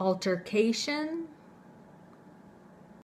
altercation